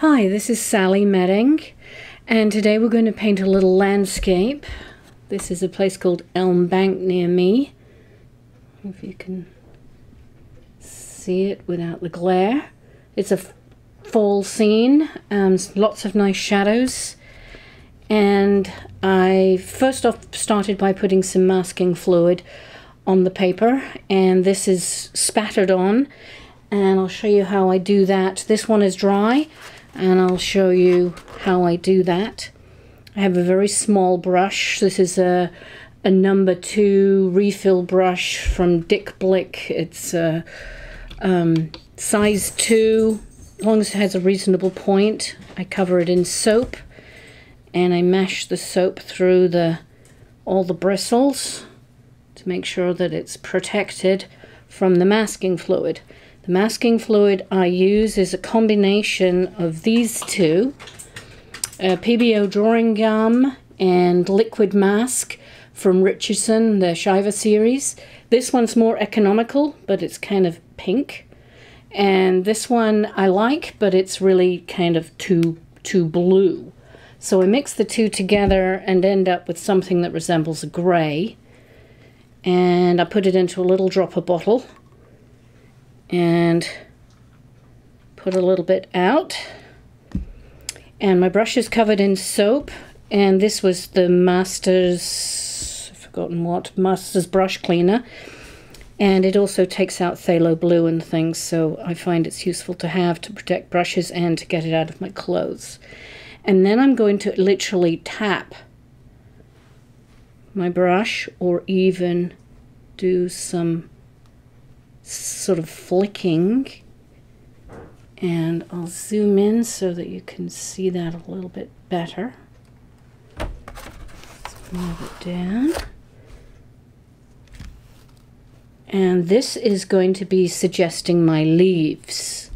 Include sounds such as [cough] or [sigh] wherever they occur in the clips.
Hi, this is Sally Meding, and today we're going to paint a little landscape. This is a place called Elm Bank near me. If you can see it without the glare. It's a fall scene, um, lots of nice shadows. And I first off started by putting some masking fluid on the paper, and this is spattered on. And I'll show you how I do that. This one is dry, and I'll show you how I do that. I have a very small brush. This is a, a number two rigger brush from Dick Blick. It's a um, size two, as long as it has a reasonable point. I cover it in soap and I mash the soap through the all the bristles to make sure that it's protected from the masking fluid. The masking fluid I use is a combination of these two, Pebeo drawing gum and liquid mask from Richardson, the Shiva series. This one's more economical, but it's kind of pink. And this one I like, but it's really kind of too, too blue. So I mix the two together and end up with something that resembles a grey. And I put it into a little dropper bottle and put a little bit out. And my brush is covered in soap, and this was the Masters, I've forgotten what, Masters brush cleaner. And it also takes out phthalo blue and things, so I find it's useful to have to protect brushes and to get it out of my clothes. And then I'm going to literally tap my brush or even do some sort of flicking and I'll zoom in so that you can see that a little bit better. Let's move it down. And this is going to be suggesting my leaves.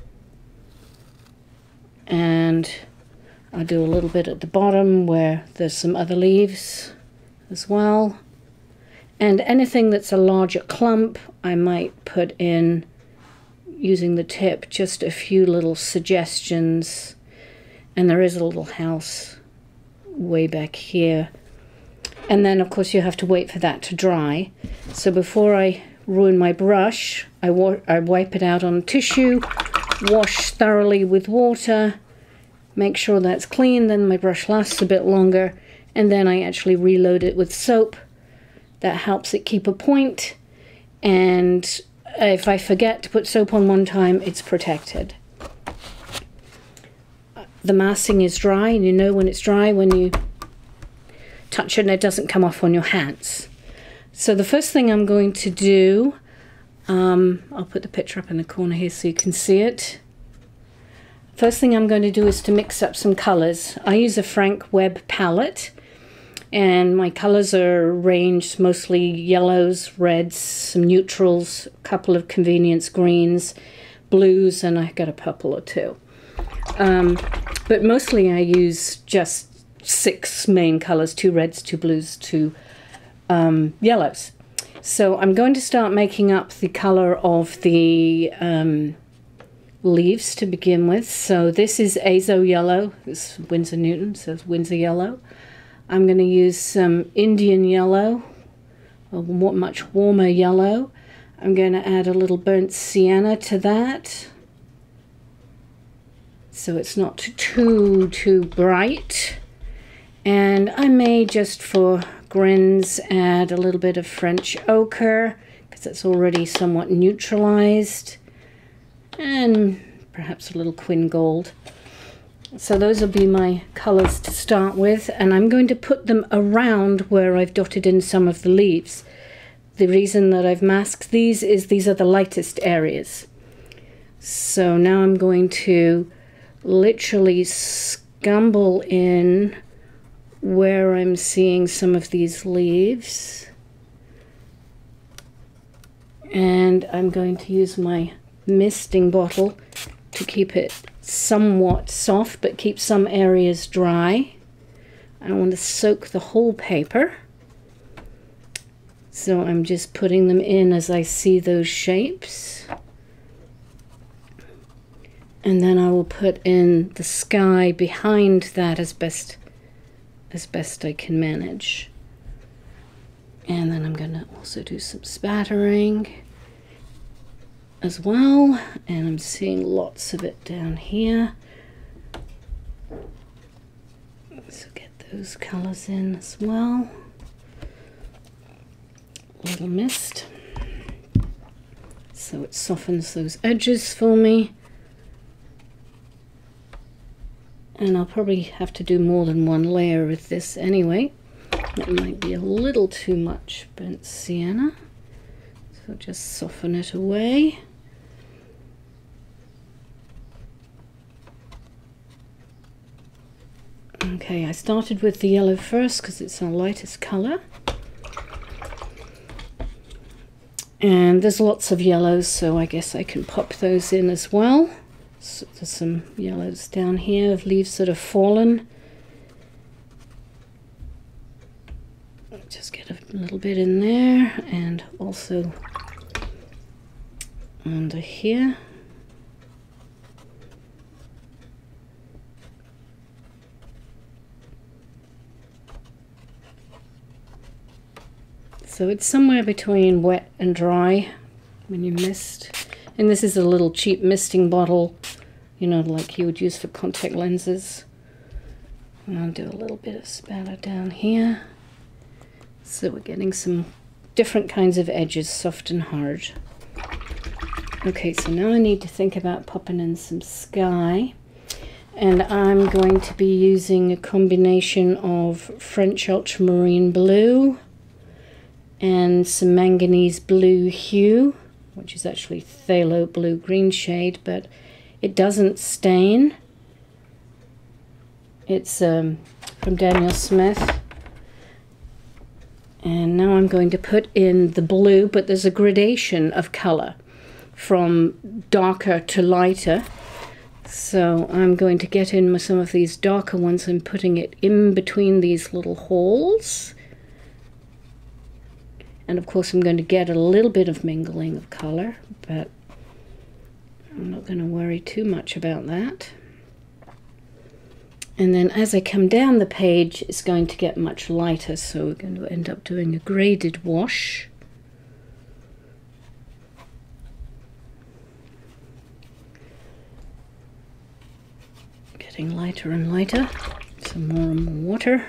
And I'll do a little bit at the bottom where there's some other leaves as well. And anything that's a larger clump, I might put in using the tip just a few little suggestions. And there is a little house way back here. And then, of course, you have to wait for that to dry. So before I ruin my brush, I, I wipe it out on tissue, wash thoroughly with water, make sure that's clean, then my brush lasts a bit longer, and then I actually reload it with soap that helps it keep a point and if I forget to put soap on one time it's protected. The masking is dry and you know when it's dry when you touch it and it doesn't come off on your hands. So the first thing I'm going to do, um, I'll put the picture up in the corner here so you can see it. First thing I'm going to do is to mix up some colors. I use a Frank Webb palette and my colors are ranged mostly yellows, reds, some neutrals, a couple of convenience greens, blues, and I've got a purple or two. Um, but mostly I use just six main colors, two reds, two blues, two um, yellows. So I'm going to start making up the color of the um, leaves to begin with. So this is Azo Yellow, this Winsor Newton says Winsor Yellow. I'm going to use some Indian yellow, a much warmer yellow. I'm going to add a little burnt sienna to that. So it's not too, too bright. And I may just for grins add a little bit of French ochre because it's already somewhat neutralized. And perhaps a little quin gold. So those will be my colours to start with and I'm going to put them around where I've dotted in some of the leaves. The reason that I've masked these is these are the lightest areas. So now I'm going to literally scumble in where I'm seeing some of these leaves. And I'm going to use my misting bottle to keep it somewhat soft but keep some areas dry. I don't want to soak the whole paper. So I'm just putting them in as I see those shapes. and then I will put in the sky behind that as best as best I can manage. And then I'm going to also do some spattering as well. And I'm seeing lots of it down here. So get those colors in as well. A little mist. So it softens those edges for me. And I'll probably have to do more than one layer with this anyway. That might be a little too much burnt sienna. So just soften it away. Okay, I started with the yellow first because it's our lightest colour. And there's lots of yellows, so I guess I can pop those in as well. So there's some yellows down here of leaves that have fallen. Just get a little bit in there and also under here. So it's somewhere between wet and dry when you mist. And this is a little cheap misting bottle, you know, like you would use for contact lenses. And I'll do a little bit of spatter down here. So we're getting some different kinds of edges, soft and hard. Okay, so now I need to think about popping in some sky. And I'm going to be using a combination of French ultramarine blue and some manganese blue hue which is actually phthalo blue green shade, but it doesn't stain. It's um, from Daniel Smith. And now I'm going to put in the blue, but there's a gradation of color from darker to lighter. So I'm going to get in some of these darker ones and putting it in between these little holes. And of course I'm going to get a little bit of mingling of color, but I'm not going to worry too much about that. And then as I come down the page, it's going to get much lighter, so we're going to end up doing a graded wash. Getting lighter and lighter, some more and more water,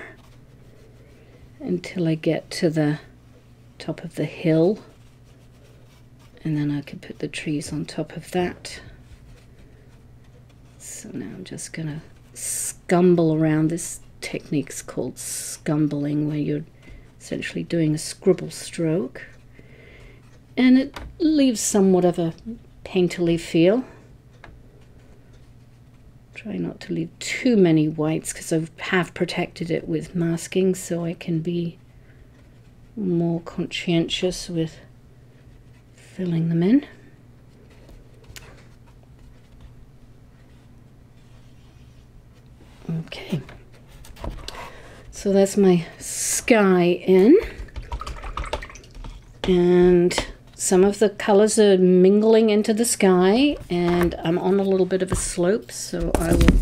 until I get to the top of the hill and then I could put the trees on top of that. So now I'm just going to scumble around. This technique's called scumbling, where you're essentially doing a scribble stroke. And it leaves somewhat of a painterly feel. Try not to leave too many whites because I have protected it with masking so I can be more conscientious with filling them in. Okay, so that's my sky in, and some of the colors are mingling into the sky, and I'm on a little bit of a slope, so I will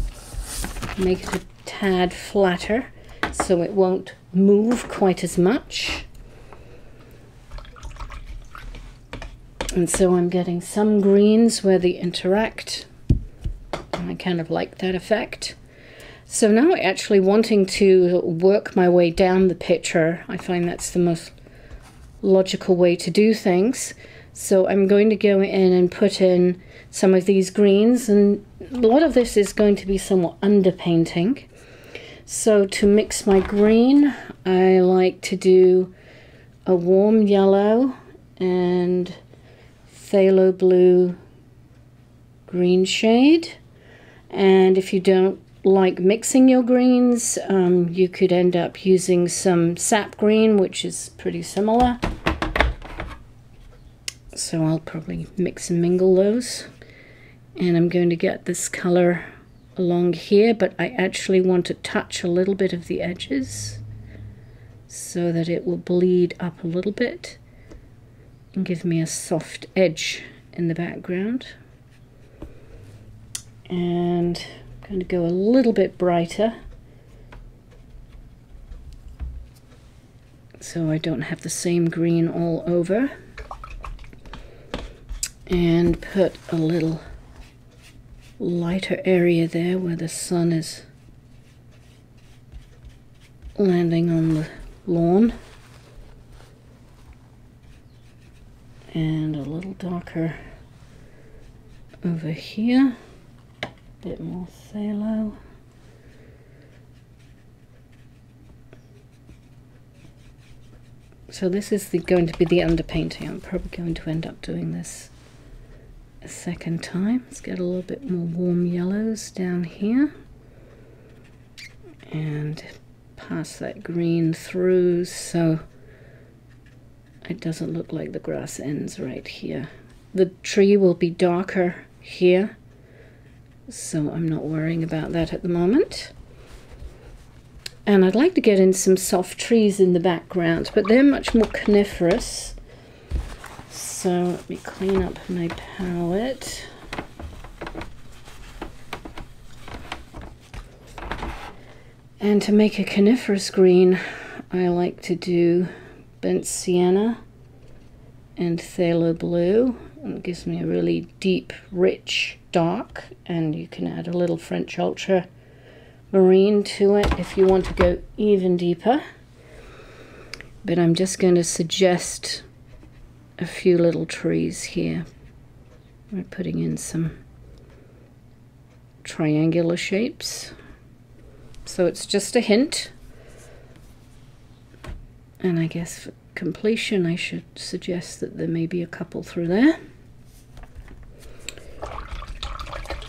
make it a tad flatter so it won't move quite as much. And so I'm getting some greens where they interact. And I kind of like that effect. So now actually wanting to work my way down the picture, I find that's the most logical way to do things. So I'm going to go in and put in some of these greens and a lot of this is going to be somewhat underpainting. So to mix my green, I like to do a warm yellow and phthalo blue green shade. And if you don't like mixing your greens, um, you could end up using some sap green, which is pretty similar. So I'll probably mix and mingle those. And I'm going to get this color along here, but I actually want to touch a little bit of the edges so that it will bleed up a little bit and give me a soft edge in the background. And I'm going to go a little bit brighter. So I don't have the same green all over. And put a little lighter area there where the sun is landing on the lawn. And a little darker over here. A bit more phthalo. So this is the, going to be the underpainting. I'm probably going to end up doing this a second time. Let's get a little bit more warm yellows down here. And pass that green through so it doesn't look like the grass ends right here. The tree will be darker here, so I'm not worrying about that at the moment. And I'd like to get in some soft trees in the background, but they're much more coniferous. So let me clean up my palette. And to make a coniferous green, I like to do burnt sienna and phthalo blue. And it gives me a really deep, rich dark. And you can add a little French ultra marine to it if you want to go even deeper. But I'm just going to suggest a few little trees here. We're putting in some triangular shapes. So it's just a hint. And I guess for completion, I should suggest that there may be a couple through there.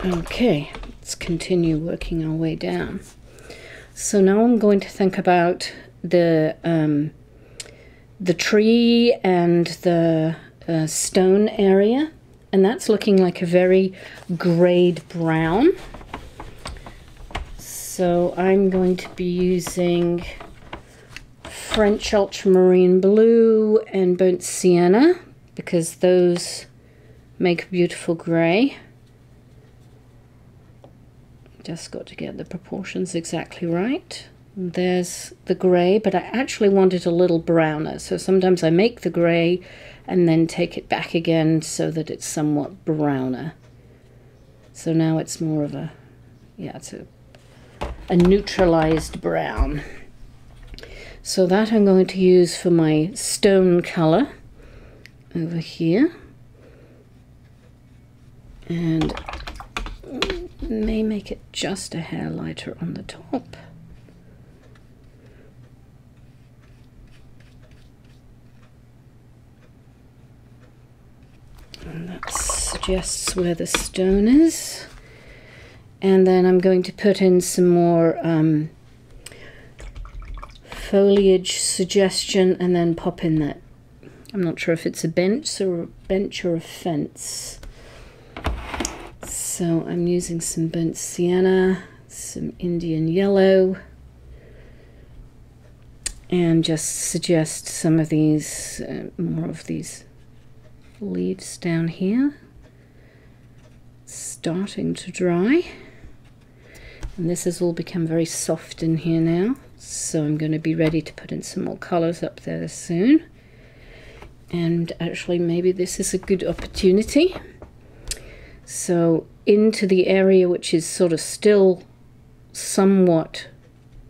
Okay, let's continue working our way down. So now I'm going to think about the um, the tree and the uh, stone area, and that's looking like a very grayed brown. So I'm going to be using French ultramarine blue and burnt sienna because those make beautiful grey. Just got to get the proportions exactly right. There's the grey, but I actually want it a little browner. So sometimes I make the grey and then take it back again so that it's somewhat browner. So now it's more of a, yeah, it's a a neutralized brown. So that I'm going to use for my stone color over here. And may make it just a hair lighter on the top. And that suggests where the stone is and then I'm going to put in some more um, foliage suggestion and then pop in that. I'm not sure if it's a bench or a bench or a fence. So I'm using some burnt sienna some Indian yellow and just suggest some of these uh, more of these leaves down here starting to dry. And this has all become very soft in here now. So I'm going to be ready to put in some more colours up there soon. And actually maybe this is a good opportunity. So into the area which is sort of still somewhat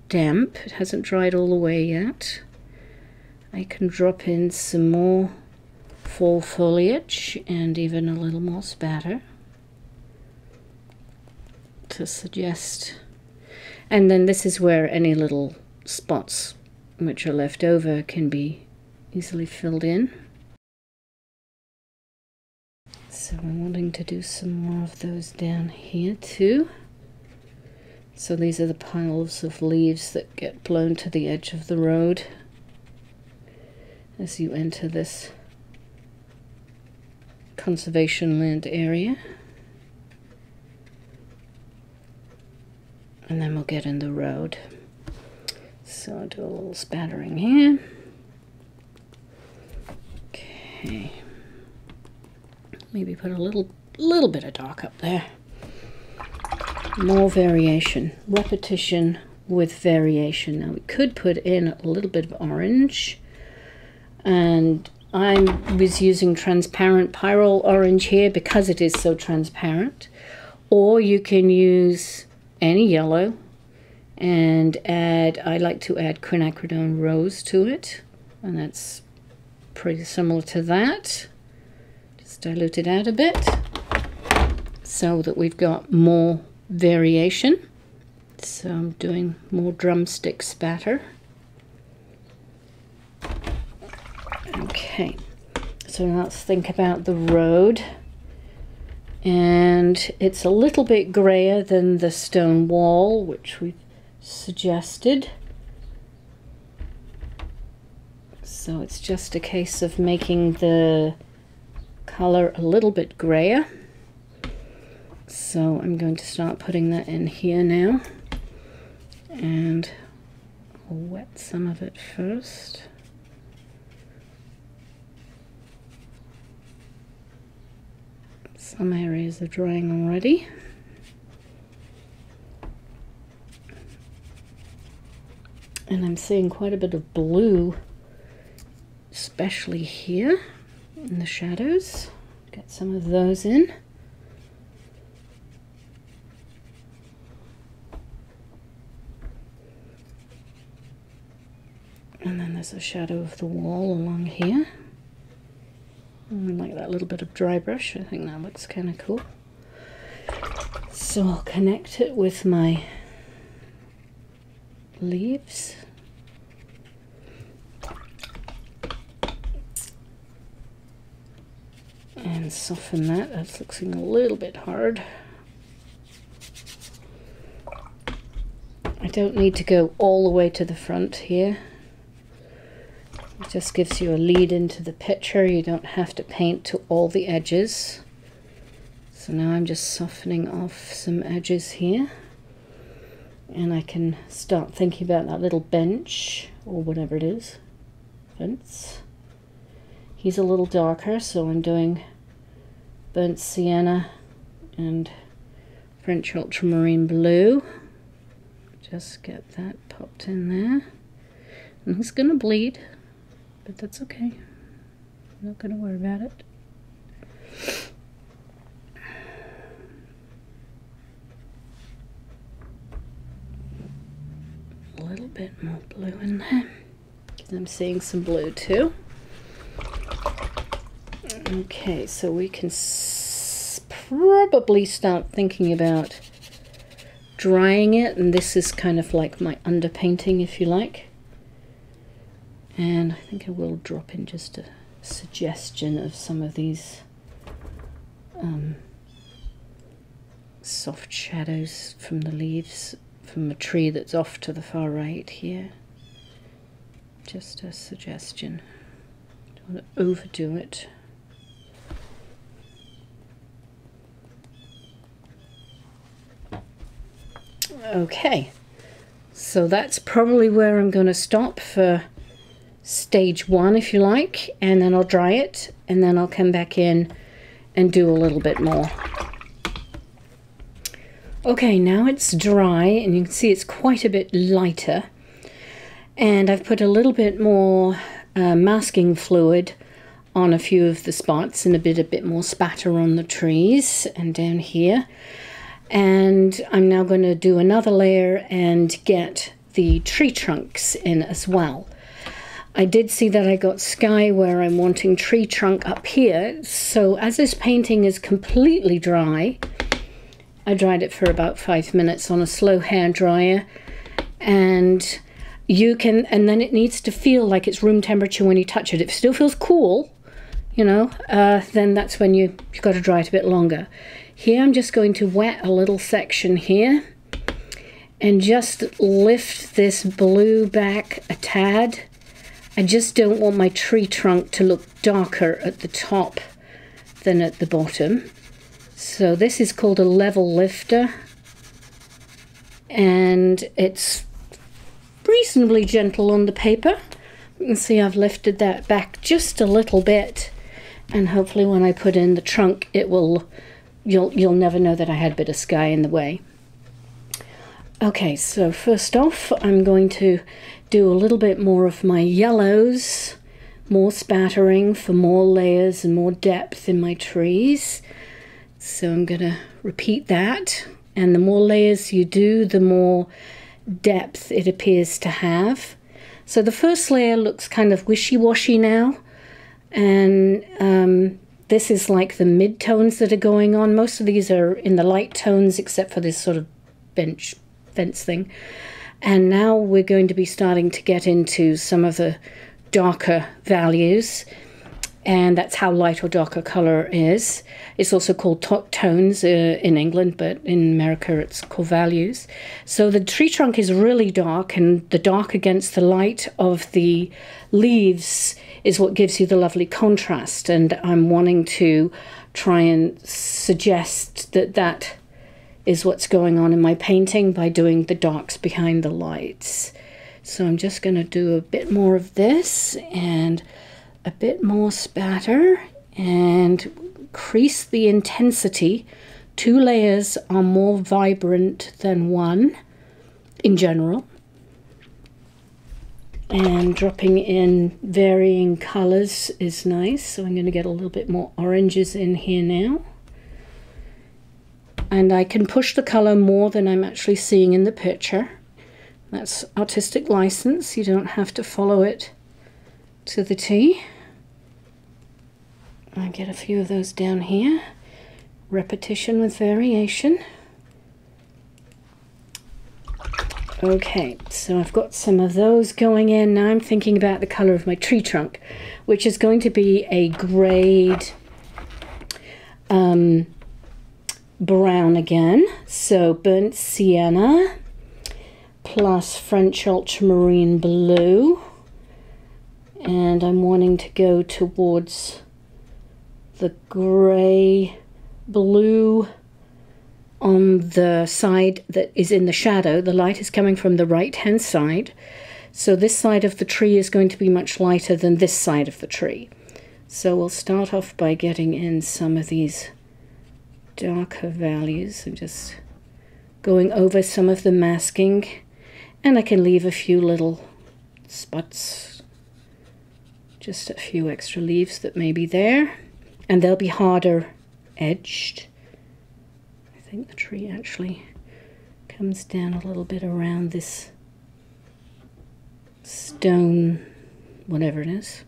damp, it hasn't dried all the way yet, I can drop in some more fall foliage and even a little more spatter to suggest. And then this is where any little spots which are left over can be easily filled in. So I'm wanting to do some more of those down here too. So these are the piles of leaves that get blown to the edge of the road as you enter this conservation land area. and then we'll get in the road. So I'll do a little spattering here. Okay. Maybe put a little little bit of dark up there. more variation, repetition with variation. Now we could put in a little bit of orange and I was using transparent pyrrol orange here because it is so transparent or you can use any yellow and add I like to add quinacridone rose to it and that's pretty similar to that. Just dilute it out a bit so that we've got more variation. So I'm doing more drumstick spatter. Okay so now let's think about the road. And it's a little bit grayer than the stone wall which we've suggested. So it's just a case of making the color a little bit grayer. So I'm going to start putting that in here now and wet some of it first. Some areas are drying already. And I'm seeing quite a bit of blue, especially here in the shadows. Get some of those in. And then there's a shadow of the wall along here. I like that little bit of dry brush. I think that looks kind of cool. So I'll connect it with my leaves. And soften that. That's looking a little bit hard. I don't need to go all the way to the front here. It just gives you a lead into the picture. You don't have to paint to all the edges. So now I'm just softening off some edges here. And I can start thinking about that little bench, or whatever it is, fence. He's a little darker, so I'm doing burnt sienna and French ultramarine blue. Just get that popped in there. And he's to bleed but that's okay. I'm not to worry about it. Little bit more blue in there. because I'm seeing some blue too. Okay, so we can probably start thinking about drying it, and this is kind of like my underpainting, if you like. And I think I will drop in just a suggestion of some of these um, soft shadows from the leaves from a tree that's off to the far right here. Just a suggestion. Don't want to overdo it. Okay, so that's probably where I'm going to stop for stage one if you like and then I'll dry it and then I'll come back in and do a little bit more. Okay now it's dry and you can see it's quite a bit lighter and I've put a little bit more uh, masking fluid on a few of the spots and a bit a bit more spatter on the trees and down here and I'm now going to do another layer and get the tree trunks in as well. I did see that I got sky where I'm wanting tree trunk up here. So as this painting is completely dry, I dried it for about five minutes on a slow hair dryer. And you can, and then it needs to feel like it's room temperature when you touch it. If it still feels cool, you know, uh, then that's when you, you've got to dry it a bit longer. Here I'm just going to wet a little section here and just lift this blue back a tad I just don't want my tree trunk to look darker at the top than at the bottom. So this is called a level lifter and it's reasonably gentle on the paper. You can see I've lifted that back just a little bit and hopefully when I put in the trunk it will you'll you'll never know that I had a bit of sky in the way. Okay, so first off, I'm going to do a little bit more of my yellows, more spattering for more layers and more depth in my trees. So I'm going to repeat that. And the more layers you do, the more depth it appears to have. So the first layer looks kind of wishy-washy now. And um, this is like the mid-tones that are going on. Most of these are in the light tones except for this sort of bench fence thing. And now we're going to be starting to get into some of the darker values and that's how light or darker color is. It's also called tones uh, in England, but in America it's called values. So the tree trunk is really dark, and the dark against the light of the leaves is what gives you the lovely contrast. And I'm wanting to try and suggest that that is what's going on in my painting by doing the darks behind the lights. So I'm just going to do a bit more of this and a bit more spatter and increase the intensity. Two layers are more vibrant than one in general. And dropping in varying colors is nice. So I'm going to get a little bit more oranges in here now. And I can push the color more than I'm actually seeing in the picture. That's artistic license. You don't have to follow it to the T. I get a few of those down here. Repetition with variation. Okay, so I've got some of those going in. Now I'm thinking about the color of my tree trunk, which is going to be a grade um, brown again. So burnt sienna plus French ultramarine blue. And I'm wanting to go towards the grey blue on the side that is in the shadow. The light is coming from the right hand side. So this side of the tree is going to be much lighter than this side of the tree. So we'll start off by getting in some of these darker values I'm just going over some of the masking. And I can leave a few little spots, just a few extra leaves that may be there and they'll be harder edged. I think the tree actually comes down a little bit around this stone, whatever it is,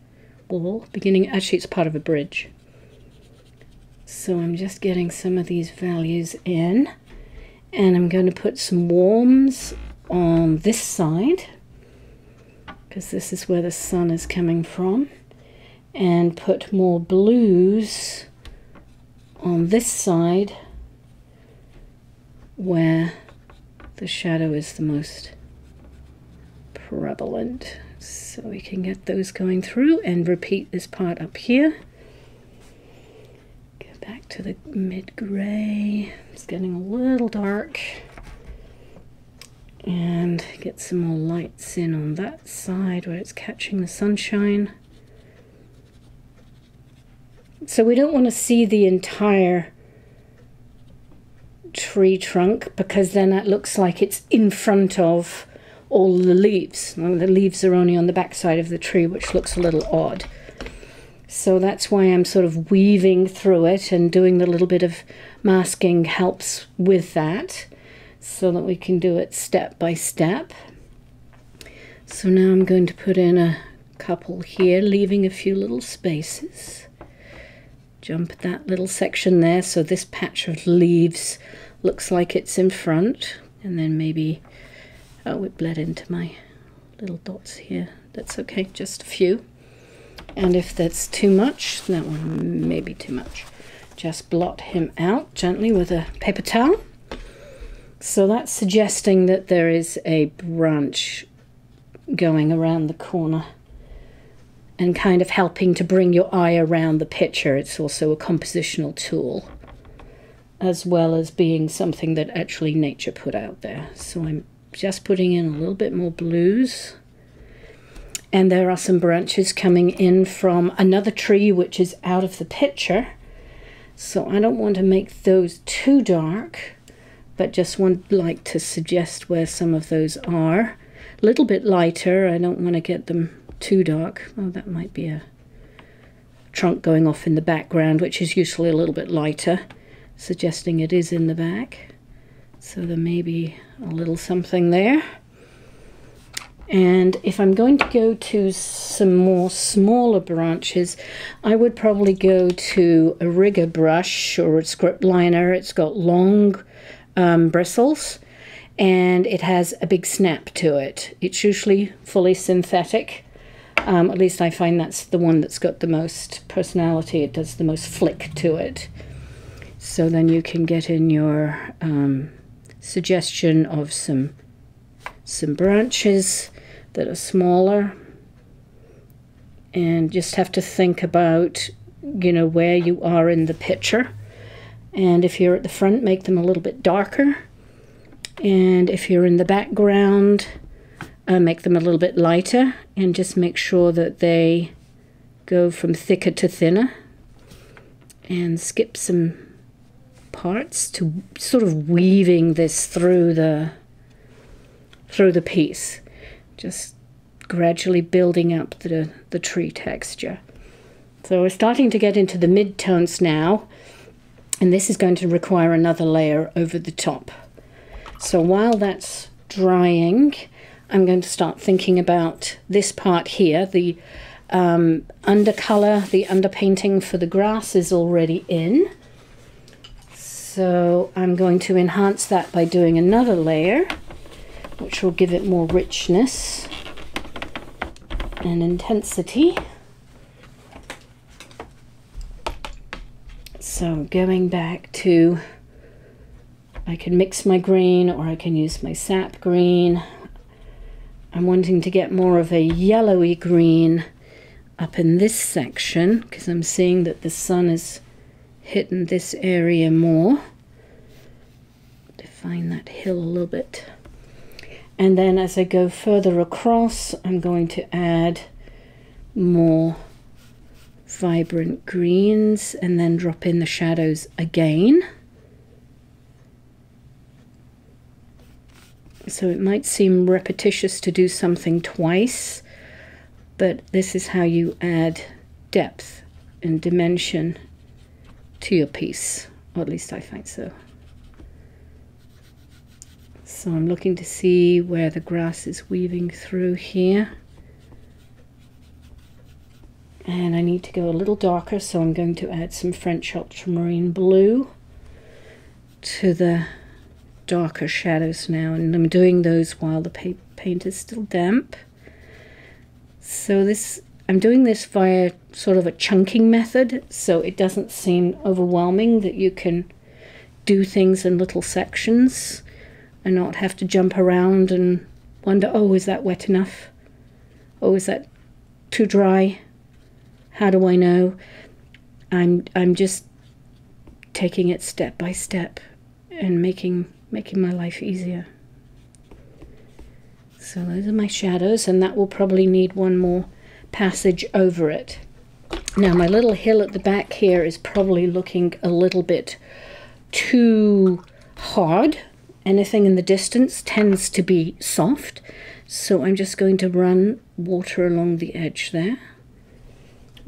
wall, beginning, actually it's part of a bridge. So I'm just getting some of these values in and I'm going to put some warms on this side because this is where the sun is coming from and put more blues on this side where the shadow is the most prevalent. So we can get those going through and repeat this part up here. Go back to the mid-gray. It's getting a little dark. And get some more lights in on that side where it's catching the sunshine. So we don't want to see the entire tree trunk because then that looks like it's in front of all the leaves. Well, the leaves are only on the back side of the tree, which looks a little odd. So that's why I'm sort of weaving through it and doing the little bit of masking helps with that so that we can do it step by step. So now I'm going to put in a couple here, leaving a few little spaces jump that little section there. So this patch of leaves looks like it's in front. And then maybe oh it bled into my little dots here. That's okay just a few. And if that's too much that one may be too much. Just blot him out gently with a paper towel. So that's suggesting that there is a branch going around the corner and kind of helping to bring your eye around the picture. It's also a compositional tool, as well as being something that actually nature put out there. So I'm just putting in a little bit more blues. And there are some branches coming in from another tree which is out of the picture. So I don't want to make those too dark, but just would like to suggest where some of those are. A little bit lighter, I don't want to get them too dark. Oh, that might be a trunk going off in the background, which is usually a little bit lighter, suggesting it is in the back. So there may be a little something there. And if I'm going to go to some more smaller branches, I would probably go to a rigger brush or a script liner. It's got long um, bristles and it has a big snap to it. It's usually fully synthetic. Um, at least I find that's the one that's got the most personality. It does the most flick to it. So then you can get in your um, suggestion of some some branches that are smaller and just have to think about you know where you are in the picture and if you're at the front make them a little bit darker and if you're in the background uh, make them a little bit lighter and just make sure that they go from thicker to thinner and skip some parts to sort of weaving this through the through the piece. Just gradually building up the, the tree texture. So we're starting to get into the mid-tones now and this is going to require another layer over the top. So while that's drying I'm going to start thinking about this part here the um, undercolor the underpainting for the grass is already in so I'm going to enhance that by doing another layer, which will give it more richness and intensity. So going back to, I can mix my green or I can use my sap green. I'm wanting to get more of a yellowy green up in this section because I'm seeing that the sun is hitting this area more. Define that hill a little bit. And then as I go further across, I'm going to add more vibrant greens and then drop in the shadows again. So it might seem repetitious to do something twice, but this is how you add depth and dimension to your piece, or at least I find so. So I'm looking to see where the grass is weaving through here. And I need to go a little darker, so I'm going to add some French ultramarine blue to the darker shadows now. And I'm doing those while the paint is still damp. So this I'm doing this via sort of a chunking method, so it doesn't seem overwhelming that you can do things in little sections and not have to jump around and wonder, oh, is that wet enough? Oh, is that too dry? How do I know? I'm I'm just taking it step by step and making making my life easier. So those are my shadows and that will probably need one more passage over it. Now my little hill at the back here is probably looking a little bit too hard. Anything in the distance tends to be soft. So I'm just going to run water along the edge there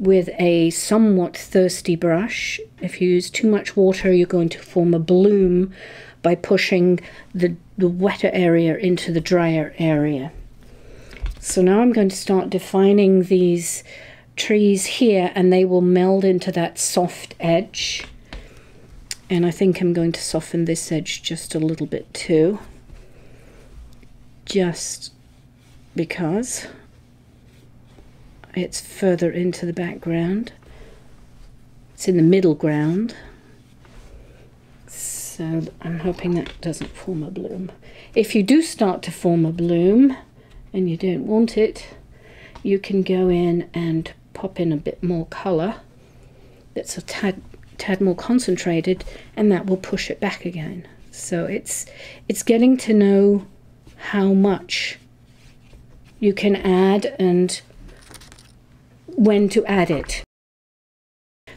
with a somewhat thirsty brush. If you use too much water, you're going to form a bloom by pushing the, the wetter area into the drier area. So now I'm going to start defining these trees here and they will meld into that soft edge. And I think I'm going to soften this edge just a little bit too. Just because it's further into the background. It's in the middle ground. So I'm hoping that doesn't form a bloom. If you do start to form a bloom, and you don't want it, you can go in and pop in a bit more colour that's a tad, tad more concentrated and that will push it back again. So it's it's getting to know how much you can add and when to add it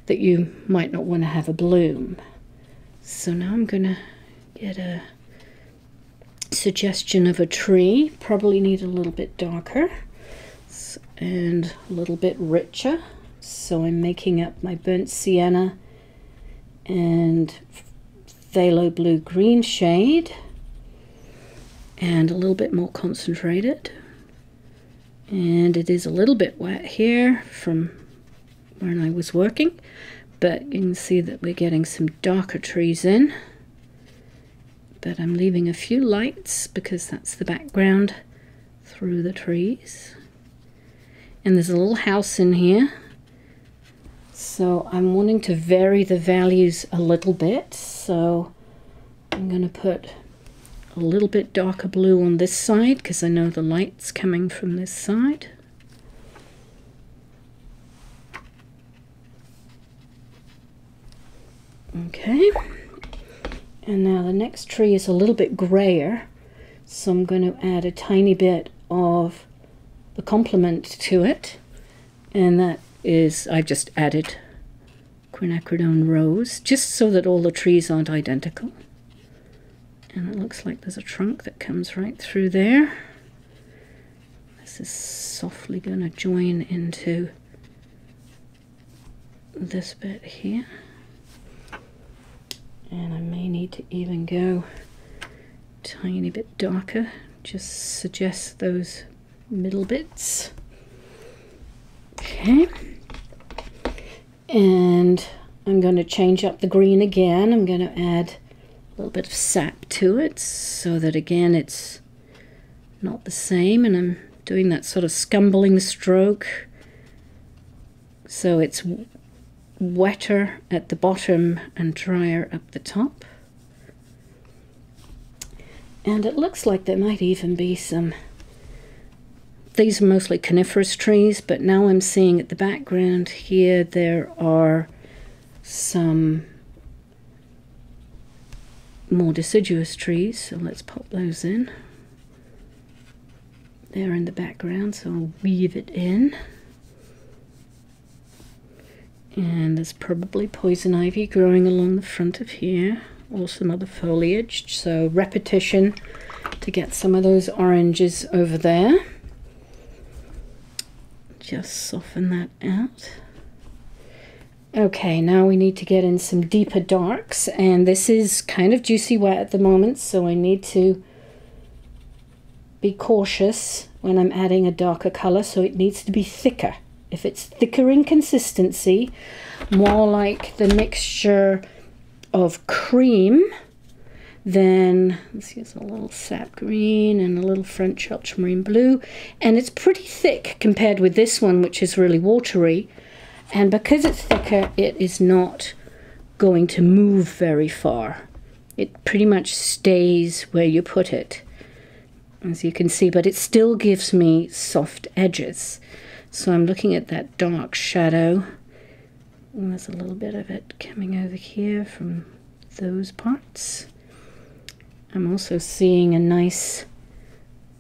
that you might not want to have a bloom. So now I'm going to get a suggestion of a tree. Probably need a little bit darker and a little bit richer. So I'm making up my burnt sienna and phthalo blue green shade and a little bit more concentrated. And it is a little bit wet here from when I was working, but you can see that we're getting some darker trees in. But I'm leaving a few lights because that's the background through the trees. And there's a little house in here. So I'm wanting to vary the values a little bit. So I'm going to put a little bit darker blue on this side because I know the light's coming from this side. Okay. And now the next tree is a little bit grayer. So I'm going to add a tiny bit of the complement to it. And that is, I've just added quinacridone rose, just so that all the trees aren't identical. And it looks like there's a trunk that comes right through there. This is softly going to join into this bit here. And I may need to even go tiny bit darker, just suggest those middle bits. Okay. And I'm going to change up the green again. I'm going to add a little bit of sap to it so that again it's not the same and I'm doing that sort of scumbling stroke so it's wetter at the bottom and drier up the top and it looks like there might even be some these are mostly coniferous trees but now I'm seeing at the background here there are some more deciduous trees, so let's pop those in. They're in the background, so I'll weave it in. And there's probably poison ivy growing along the front of here, or some other foliage, so repetition to get some of those oranges over there. Just soften that out. Okay, now we need to get in some deeper darks, and this is kind of juicy wet at the moment, so I need to be cautious when I'm adding a darker color, so it needs to be thicker. If it's thicker in consistency, more like the mixture of cream, then let's use a little sap green and a little French ultramarine blue, and it's pretty thick compared with this one, which is really watery. And because it's thicker, it is not going to move very far. It pretty much stays where you put it, as you can see, but it still gives me soft edges. So I'm looking at that dark shadow. And there's a little bit of it coming over here from those parts. I'm also seeing a nice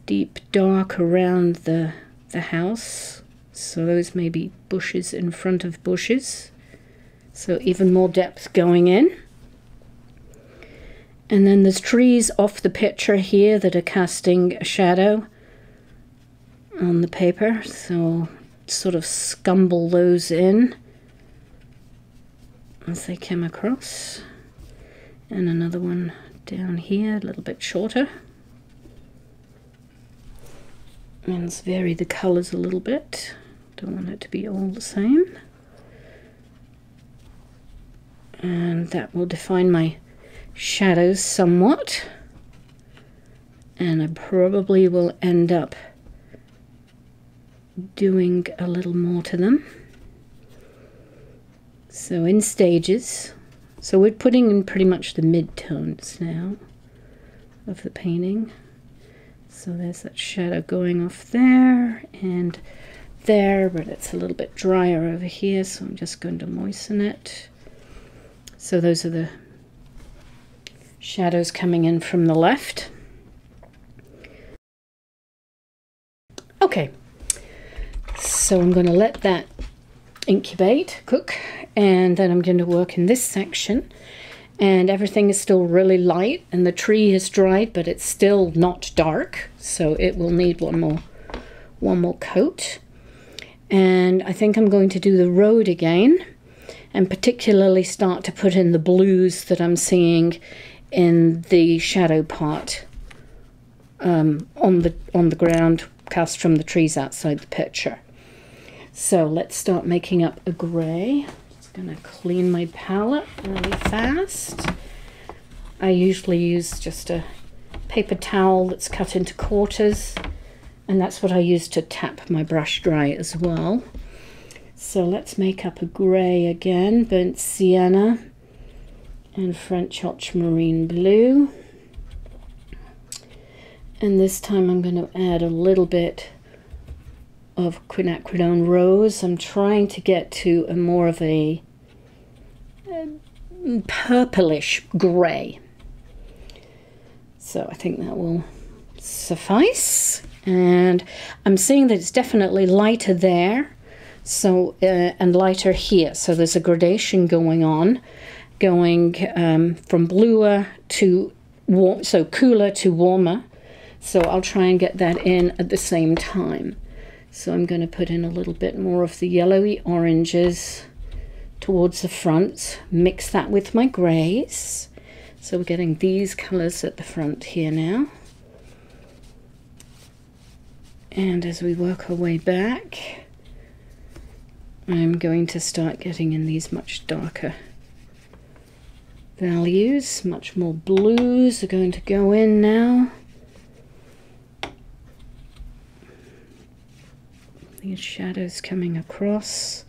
deep dark around the, the house so those may be bushes in front of bushes. So even more depth going in. And then there's trees off the picture here that are casting a shadow on the paper. So sort of scumble those in as they come across. And another one down here, a little bit shorter. And let's vary the colours a little bit. Don't want it to be all the same. And that will define my shadows somewhat. And I probably will end up doing a little more to them. So in stages. So we're putting in pretty much the mid-tones now of the painting. So there's that shadow going off there and there, but it's a little bit drier over here, so I'm just going to moisten it. So those are the shadows coming in from the left. Okay, so I'm going to let that incubate, cook, and then I'm going to work in this section. and everything is still really light and the tree has dried but it's still not dark so it will need one more one more coat and I think I'm going to do the road again and particularly start to put in the blues that I'm seeing in the shadow part um, on the on the ground cast from the trees outside the picture. So let's start making up a grey. Just gonna clean my palette really fast. I usually use just a paper towel that's cut into quarters and that's what I use to tap my brush dry as well. So let's make up a grey again, burnt sienna and French ultramarine blue. And this time I'm going to add a little bit of quinacridone rose. I'm trying to get to a more of a, a purplish grey. So I think that will suffice. And I'm seeing that it's definitely lighter there so uh, and lighter here. So there's a gradation going on, going um, from bluer to warm, so cooler to warmer. So I'll try and get that in at the same time. So I'm going to put in a little bit more of the yellowy oranges towards the front, mix that with my greys. So we're getting these colours at the front here now. And as we work our way back, I'm going to start getting in these much darker values. Much more blues are going to go in now. These shadows coming across.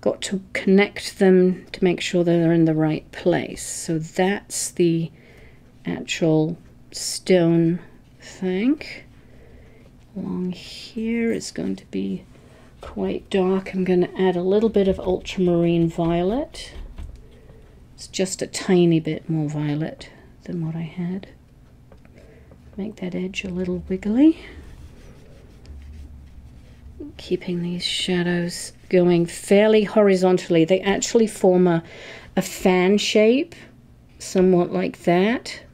Got to connect them to make sure they're in the right place. So that's the actual stone thing. Along here is going to be quite dark. I'm going to add a little bit of ultramarine violet. It's just a tiny bit more violet than what I had. Make that edge a little wiggly. Keeping these shadows going fairly horizontally. They actually form a, a fan shape, somewhat like that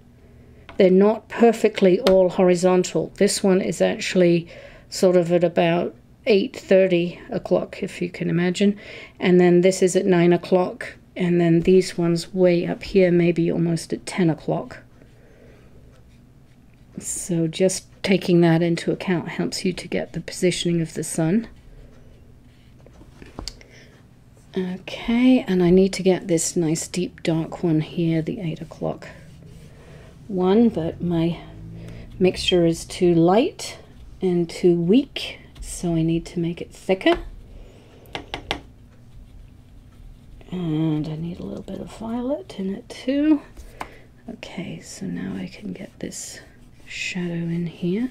they're not perfectly all horizontal. This one is actually sort of at about 8.30 o'clock, if you can imagine. And then this is at 9 o'clock. And then these ones way up here, maybe almost at 10 o'clock. So just taking that into account helps you to get the positioning of the sun. Okay, and I need to get this nice deep dark one here, the 8 o'clock one, but my mixture is too light and too weak, so I need to make it thicker. And I need a little bit of violet in it too. Okay, so now I can get this shadow in here.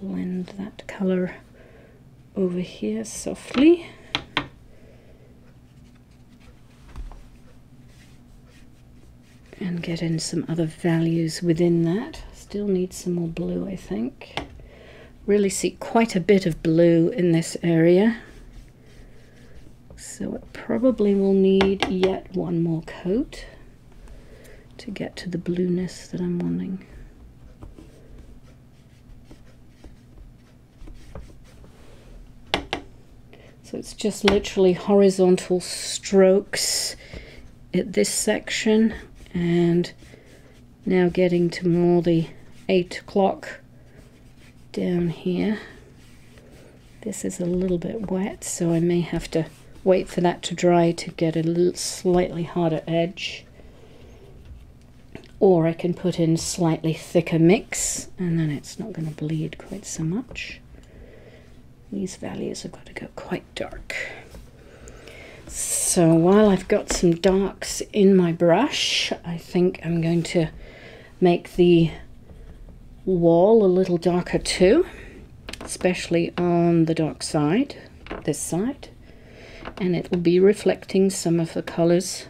Blend that color over here softly. and get in some other values within that. Still need some more blue, I think. Really see quite a bit of blue in this area. So it probably will need yet one more coat to get to the blueness that I'm wanting. So it's just literally horizontal strokes at this section and now getting to more the 8 o'clock down here. This is a little bit wet so I may have to wait for that to dry to get a little slightly harder edge. Or I can put in slightly thicker mix and then it's not going to bleed quite so much these values have got to go quite dark so while I've got some darks in my brush, I think I'm going to make the wall a little darker too, especially on the dark side, this side. And it will be reflecting some of the colors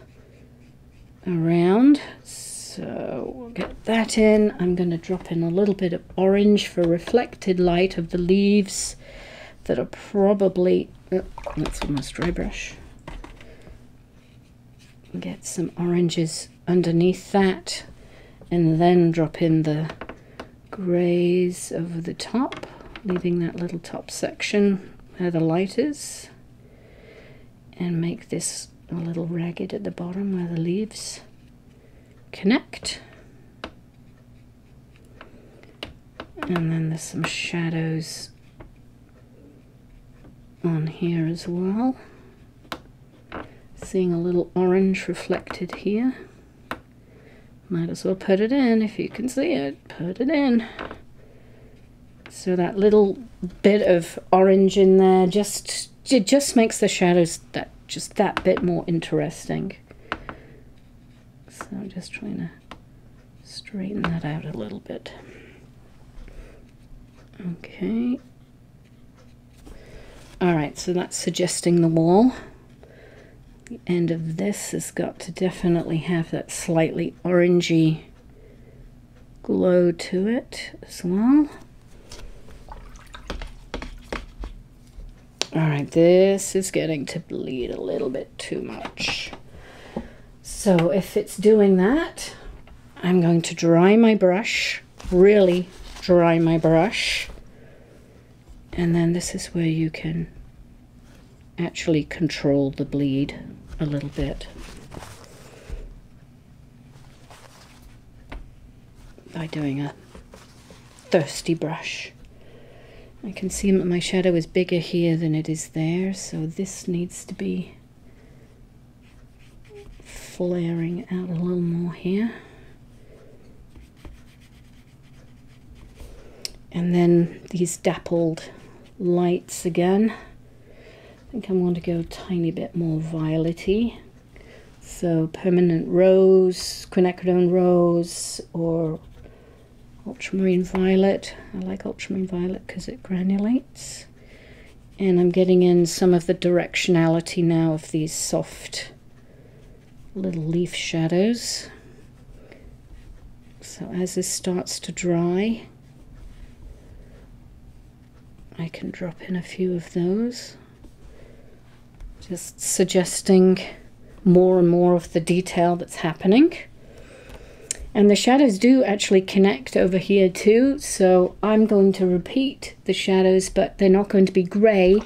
around. So we'll get that in. I'm going to drop in a little bit of orange for reflected light of the leaves that are probably, oh, that's almost dry brush get some oranges underneath that and then drop in the greys over the top, leaving that little top section where the light is and make this a little ragged at the bottom where the leaves connect. And then there's some shadows on here as well. Seeing a little orange reflected here. Might as well put it in if you can see it. Put it in. So that little bit of orange in there just it just makes the shadows that just that bit more interesting. So I'm just trying to straighten that out a little bit. Okay. Alright, so that's suggesting the wall. The end of this has got to definitely have that slightly orangey glow to it as well. Alright, this is getting to bleed a little bit too much. So if it's doing that, I'm going to dry my brush, really dry my brush. And then this is where you can actually control the bleed a little bit. By doing a thirsty brush. I can see that my shadow is bigger here than it is there, so this needs to be flaring out a little more here. And then these dappled lights again I think I want to go a tiny bit more violety. So permanent rose, quinacridone rose, or ultramarine violet. I like ultramarine violet because it granulates. And I'm getting in some of the directionality now of these soft little leaf shadows. So as this starts to dry, I can drop in a few of those just suggesting more and more of the detail that's happening. And the shadows do actually connect over here too, so I'm going to repeat the shadows, but they're not going to be grey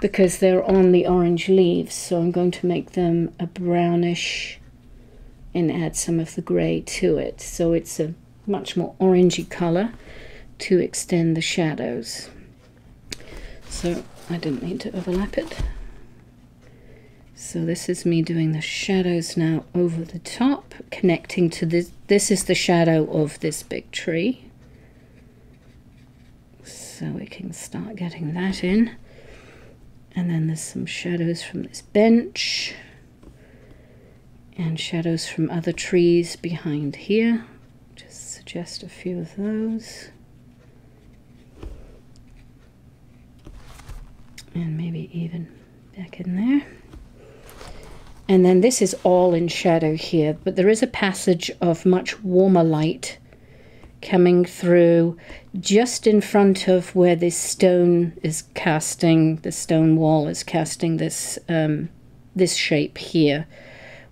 because they're on the orange leaves, so I'm going to make them a brownish and add some of the grey to it. So it's a much more orangey colour to extend the shadows. So I didn't mean to overlap it. So this is me doing the shadows now over the top, connecting to this. This is the shadow of this big tree. So we can start getting that in. And then there's some shadows from this bench. And shadows from other trees behind here. Just suggest a few of those. And maybe even back in there. And then this is all in shadow here, but there is a passage of much warmer light coming through just in front of where this stone is casting, the stone wall is casting this, um, this shape here,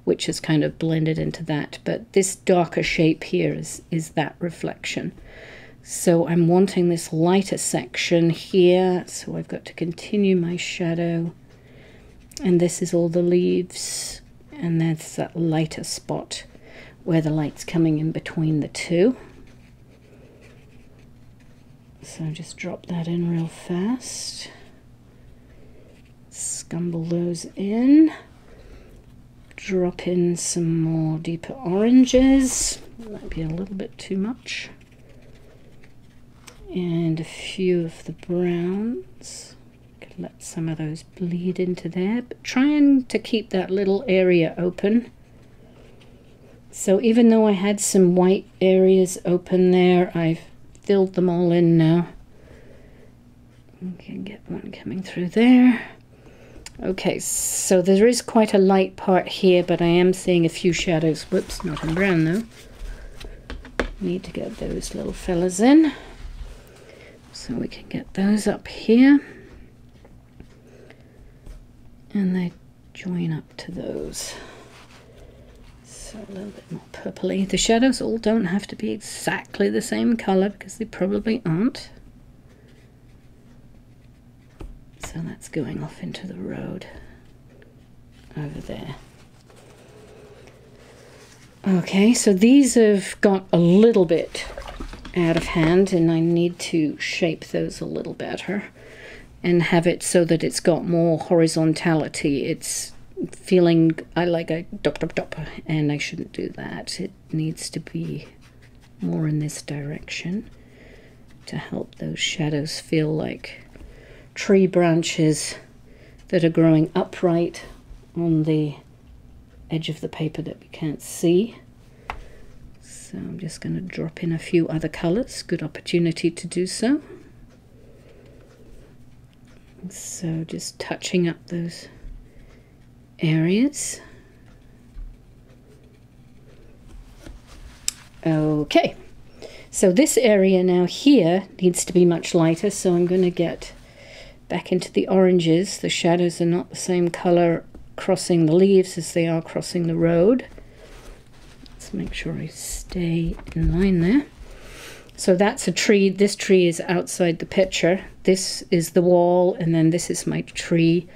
which is kind of blended into that. But this darker shape here is, is that reflection. So I'm wanting this lighter section here. So I've got to continue my shadow. And this is all the leaves. And that's that lighter spot where the light's coming in between the two. So just drop that in real fast. Scumble those in. Drop in some more deeper oranges. Might be a little bit too much and a few of the browns. Could let some of those bleed into there, but trying to keep that little area open. So even though I had some white areas open there, I've filled them all in now. You can get one coming through there. Okay, so there is quite a light part here, but I am seeing a few shadows. Whoops, not in brown though. Need to get those little fellas in. So we can get those up here. And they join up to those. So a little bit more purpley. The shadows all don't have to be exactly the same color because they probably aren't. So that's going off into the road over there. Okay, so these have got a little bit out of hand and I need to shape those a little better and have it so that it's got more horizontality. It's feeling I like a dop dop dop and I shouldn't do that. It needs to be more in this direction to help those shadows feel like tree branches that are growing upright on the edge of the paper that we can't see. So I'm just going to drop in a few other colours. Good opportunity to do so. So just touching up those areas. Okay, so this area now here needs to be much lighter, so I'm going to get back into the oranges. The shadows are not the same colour crossing the leaves as they are crossing the road. Make sure I stay in line there. So that's a tree. This tree is outside the picture. This is the wall, and then this is my tree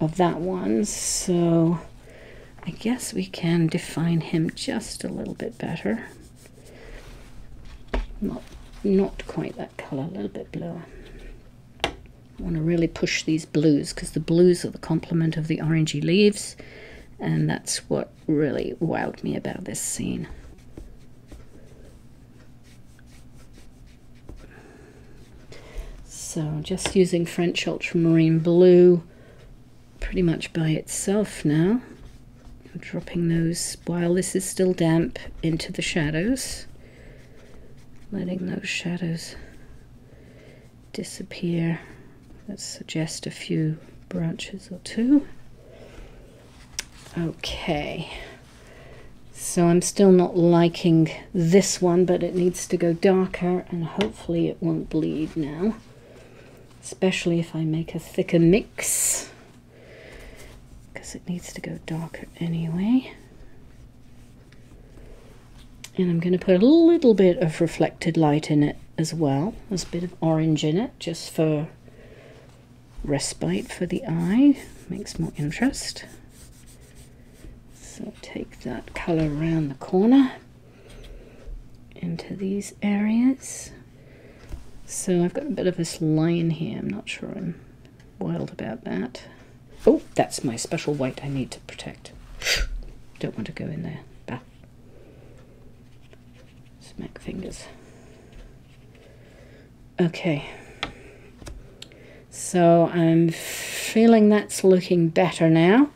of that one. So I guess we can define him just a little bit better. Not, not quite that color, a little bit bluer. I want to really push these blues because the blues are the complement of the orangey leaves and that's what really wowed me about this scene. So just using French Ultramarine Blue pretty much by itself now. I'm dropping those while this is still damp into the shadows. Letting those shadows disappear. Let's suggest a few branches or two. Okay. So I'm still not liking this one, but it needs to go darker and hopefully it won't bleed now. Especially if I make a thicker mix. Because it needs to go darker anyway. And I'm going to put a little bit of reflected light in it as well. There's a bit of orange in it just for respite for the eye. Makes more interest so take that color around the corner into these areas so I've got a bit of this line here. I'm not sure I'm wild about that. Oh, that's my special white I need to protect. [gasps] Don't want to go in there. Bah. Smack fingers. Okay. So I'm feeling that's looking better now.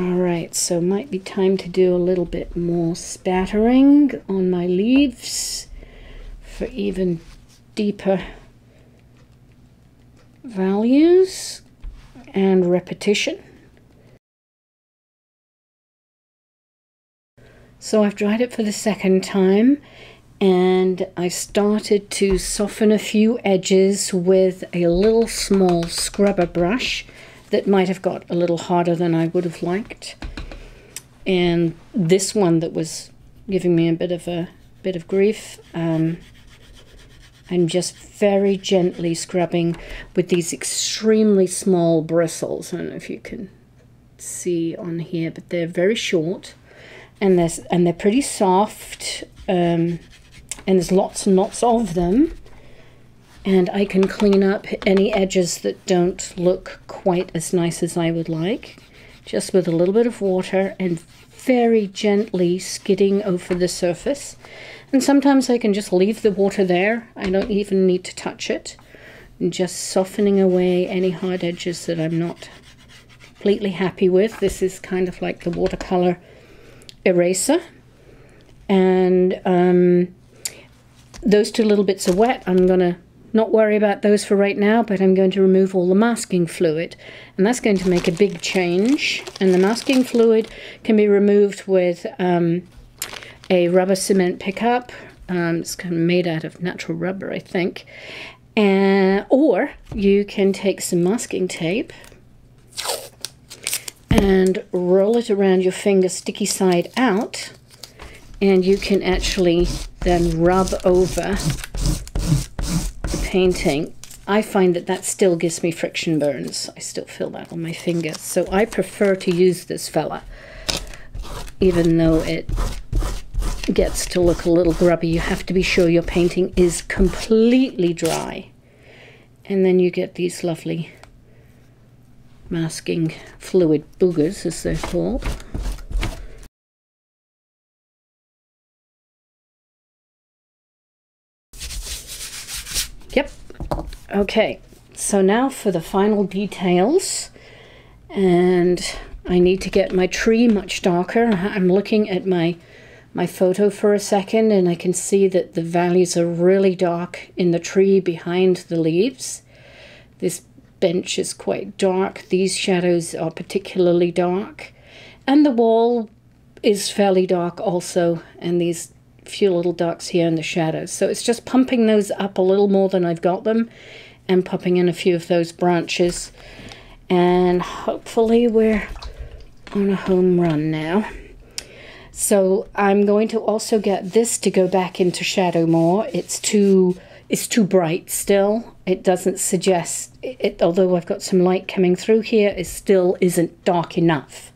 Alright, so might be time to do a little bit more spattering on my leaves for even deeper values and repetition. So I've dried it for the second time and I started to soften a few edges with a little small scrubber brush that might have got a little harder than I would have liked. And this one that was giving me a bit of a bit of grief um, I'm just very gently scrubbing with these extremely small bristles. I don't know if you can see on here, but they're very short and they're, and they're pretty soft um, and there's lots and lots of them. And I can clean up any edges that don't look quite as nice as I would like, just with a little bit of water and very gently skidding over the surface. And sometimes I can just leave the water there. I don't even need to touch it. And just softening away any hard edges that I'm not completely happy with. This is kind of like the watercolor eraser. And um, those two little bits are wet. I'm to not worry about those for right now, but I'm going to remove all the masking fluid. And that's going to make a big change. And the masking fluid can be removed with... Um, a rubber cement pickup. Um, it's kind of made out of natural rubber, I think. And, or you can take some masking tape and roll it around your finger sticky side out and you can actually then rub over painting I find that that still gives me friction burns. I still feel that on my fingers so I prefer to use this fella even though it gets to look a little grubby. You have to be sure your painting is completely dry. And then you get these lovely masking fluid boogers as they're called Okay, so now for the final details. And I need to get my tree much darker. I'm looking at my my photo for a second and I can see that the values are really dark in the tree behind the leaves. This bench is quite dark. These shadows are particularly dark. And the wall is fairly dark also. And these few little ducks here in the shadows. So it's just pumping those up a little more than I've got them and popping in a few of those branches. And hopefully we're on a home run now. So I'm going to also get this to go back into shadow more. It's too it's too bright still. It doesn't suggest it although I've got some light coming through here, it still isn't dark enough.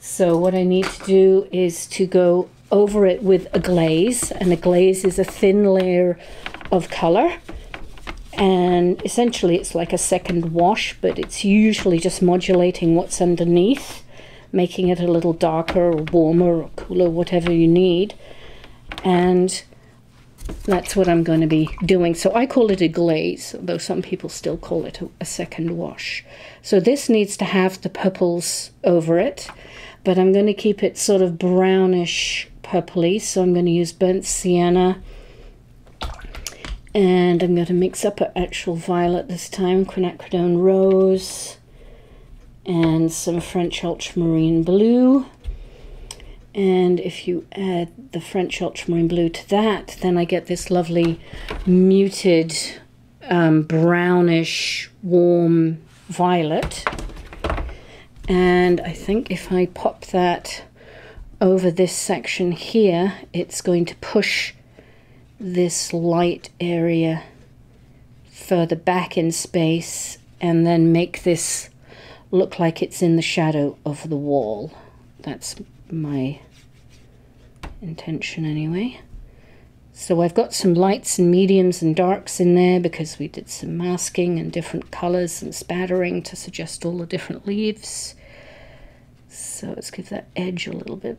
So what I need to do is to go over it with a glaze, and a glaze is a thin layer of color. And essentially, it's like a second wash, but it's usually just modulating what's underneath, making it a little darker or warmer or cooler, whatever you need. And that's what I'm going to be doing. So I call it a glaze, though some people still call it a, a second wash. So this needs to have the purples over it, but I'm going to keep it sort of brownish purpley, so I'm going to use burnt sienna. And I'm going to mix up an actual violet this time, quinacridone rose, and some French ultramarine blue. And if you add the French ultramarine blue to that, then I get this lovely muted um, brownish warm violet. And I think if I pop that over this section here, it's going to push this light area further back in space and then make this look like it's in the shadow of the wall. That's my intention anyway. So I've got some lights and mediums and darks in there because we did some masking and different colors and spattering to suggest all the different leaves. So let's give that edge a little bit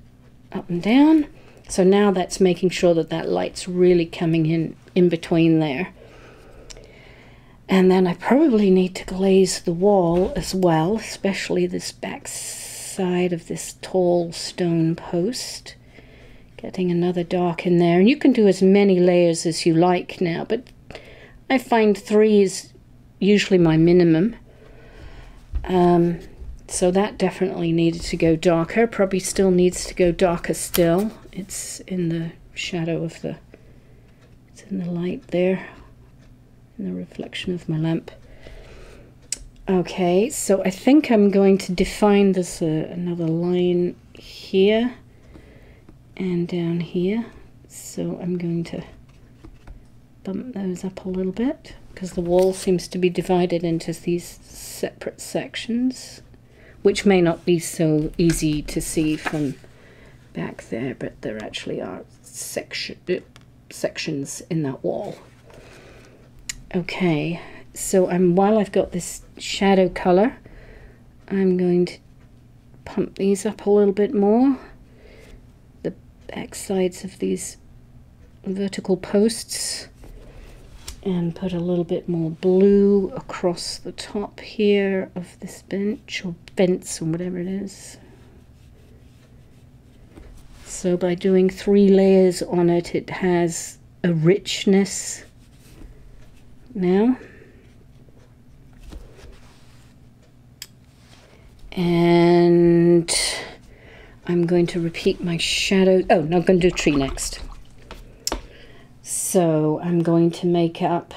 up and down. So now that's making sure that that light's really coming in in between there. And then I probably need to glaze the wall as well, especially this back side of this tall stone post. Getting another dark in there. And you can do as many layers as you like now, but I find three is usually my minimum. Um, so that definitely needed to go darker. Probably still needs to go darker still. It's in the shadow of the, it's in the light there, in the reflection of my lamp. Okay, so I think I'm going to define this uh, another line here and down here. So I'm going to bump those up a little bit because the wall seems to be divided into these separate sections which may not be so easy to see from back there, but there actually are section, sections in that wall. Okay, so I'm, while I've got this shadow color, I'm going to pump these up a little bit more. The back sides of these vertical posts and put a little bit more blue across the top here of this bench or fence or whatever it is. So by doing three layers on it, it has a richness now. And I'm going to repeat my shadow. Oh, no, I'm going to do a tree next. So I'm going to make up,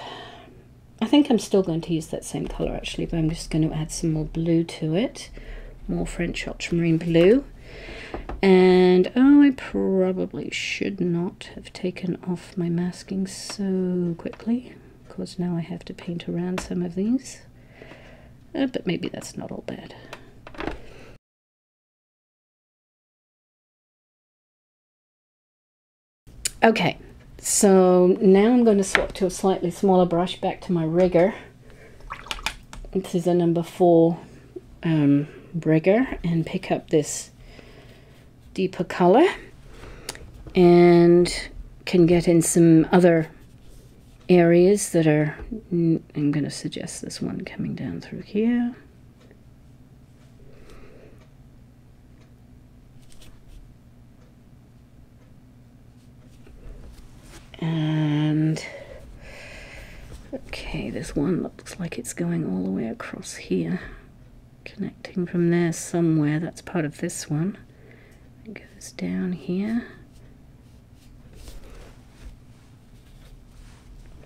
I think I'm still going to use that same color actually, but I'm just going to add some more blue to it. more French ultramarine blue. And oh, I probably should not have taken off my masking so quickly because now I have to paint around some of these. Uh, but maybe that's not all bad. Okay, so now I'm going to swap to a slightly smaller brush back to my rigger. This is a number four um, rigger and pick up this deeper color and can get in some other areas that are, I'm going to suggest this one coming down through here. And okay, one looks like it's going all the way across here, connecting from there somewhere. That's part of this one. It goes down here.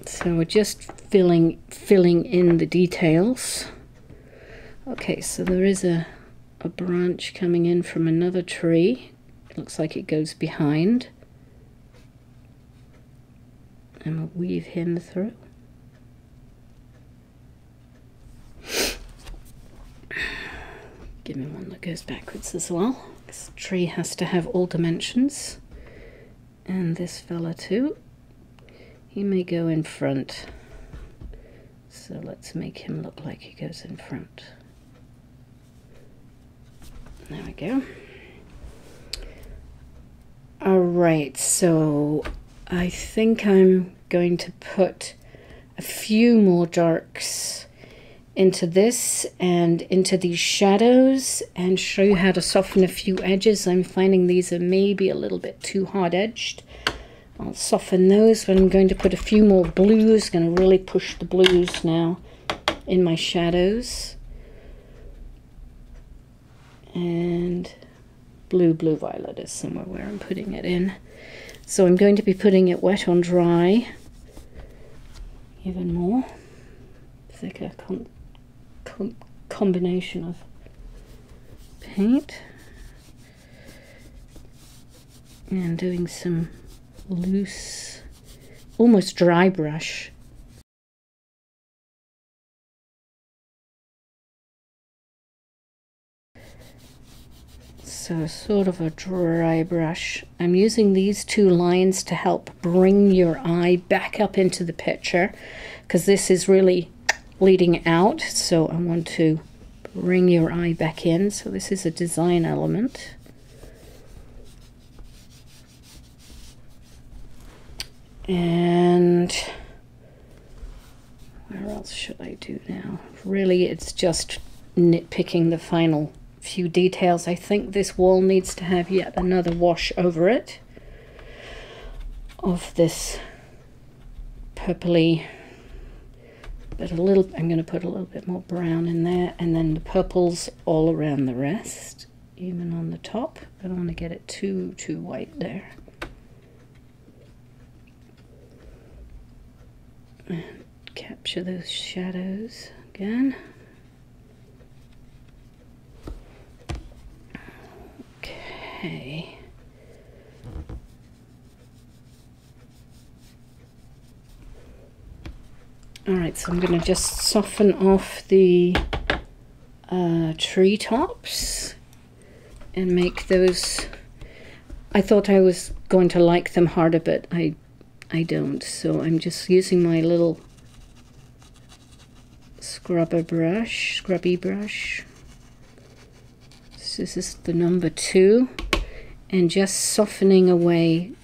So we're just filling filling in the details. Okay, so there is a, a branch coming in from another tree. It looks like it goes behind. And we'll weave him through. Give me one that goes backwards as well. This tree has to have all dimensions. And this fella too. He may go in front. So let's make him look like he goes in front. There we go. All right, so I think I'm going to put a few more darks into this and into these shadows and show you how to soften a few edges. I'm finding these are maybe a little bit too hard edged. I'll soften those, but I'm going to put a few more blues. Going to really push the blues now in my shadows. And blue, blue violet is somewhere where I'm putting it in. So I'm going to be putting it wet on dry even more. Thicker combination of paint. And doing some loose, almost dry brush. So sort of a dry brush. I'm using these two lines to help bring your eye back up into the picture because this is really leading out. So I want to bring your eye back in. So this is a design element. And where else should I do now? Really, it's just nitpicking the final few details. I think this wall needs to have yet another wash over it of this purpley but a little I'm going to put a little bit more brown in there and then the purples all around the rest even on the top. I don't want to get it too too white there. And capture those shadows again. Okay. Alright, so I'm going to just soften off the uh, treetops and make those... I thought I was going to like them harder, but I, I don't. So I'm just using my little scrubber brush, scrubby brush. So this is the number two and just softening away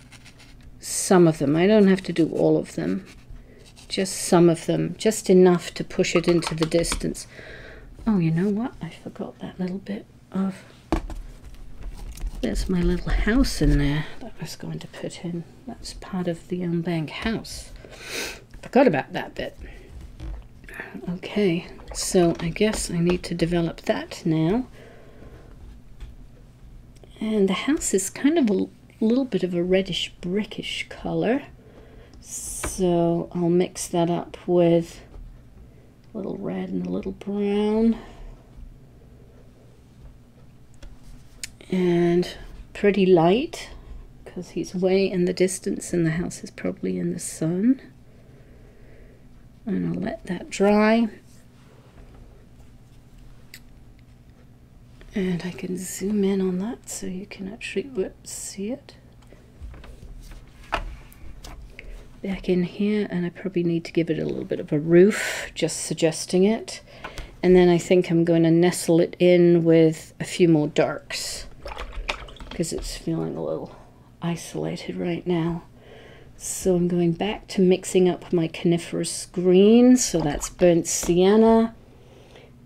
some of them. I don't have to do all of them, just some of them, just enough to push it into the distance. Oh, you know what? I forgot that little bit of... There's my little house in there that I was going to put in. That's part of the Bank house. Forgot about that bit. Okay, so I guess I need to develop that now. And the house is kind of a little bit of a reddish brickish color. So I'll mix that up with a little red and a little brown. and pretty light because he's way in the distance and the house is probably in the sun. And I'll let that dry. And I can zoom in on that so you can actually whoops, see it. Back in here, and I probably need to give it a little bit of a roof, just suggesting it. And then I think I'm going to nestle it in with a few more darks because it's feeling a little isolated right now. So I'm going back to mixing up my coniferous green. So that's burnt sienna